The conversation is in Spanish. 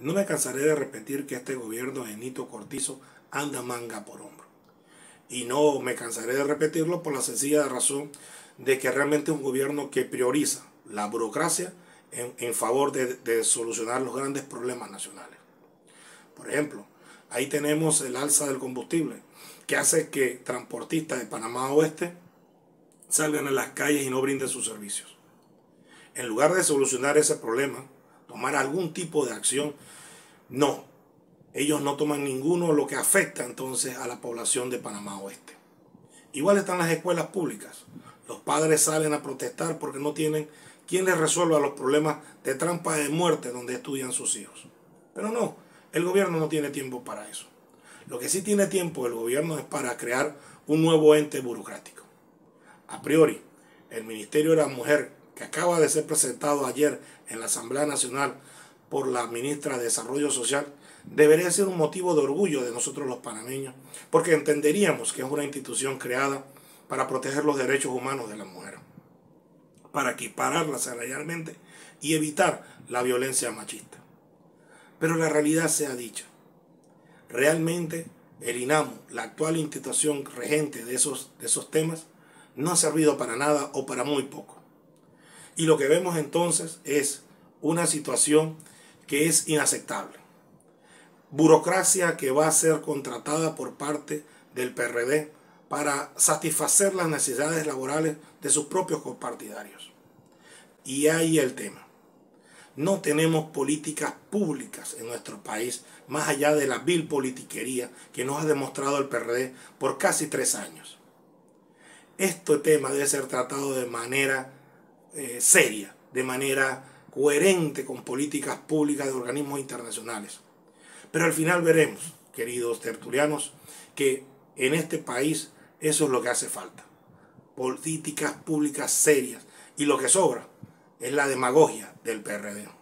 No me cansaré de repetir que este gobierno de Nito Cortizo anda manga por hombro. Y no me cansaré de repetirlo por la sencilla razón de que realmente es un gobierno que prioriza la burocracia en, favor de, de solucionar los grandes problemas nacionales. Por ejemplo, ahí tenemos el alza del combustible, que hace que transportistas de Panamá Oeste salgan a las calles y no brinden sus servicios. En lugar de solucionar ese problema, tomar algún tipo de acción. No, ellos no toman ninguno, lo que afecta entonces a la población de Panamá Oeste. Igual están las escuelas públicas. Los padres salen a protestar porque no tienen quien les resuelva los problemas de trampa de muerte donde estudian sus hijos. Pero no, el gobierno no tiene tiempo para eso. Lo que sí tiene tiempo el gobierno es para crear un nuevo ente burocrático. A priori, el Ministerio de la Mujer que acaba de ser presentado ayer en la Asamblea Nacional por la ministra de Desarrollo Social, debería ser un motivo de orgullo de nosotros los panameños, porque entenderíamos que es una institución creada para proteger los derechos humanos de la mujer, para equipararlas salarialmente y evitar la violencia machista. Pero la realidad sea dicha. Realmente el INAMO, la actual institución regente de esos, de esos temas, no ha servido para nada o para muy poco. Y lo que vemos entonces es una situación que es inaceptable. Burocracia que va a ser contratada por parte del PRD para satisfacer las necesidades laborales de sus propios compartidarios. Y ahí el tema. No tenemos políticas públicas en nuestro país más allá de la vil politiquería que nos ha demostrado el PRD por casi tres años. Este tema debe ser tratado de manera eh, seria, de manera coherente con políticas públicas de organismos internacionales. Pero al final veremos, queridos tertulianos, que en este país eso es lo que hace falta. Políticas públicas serias. Y lo que sobra es la demagogia del PRD.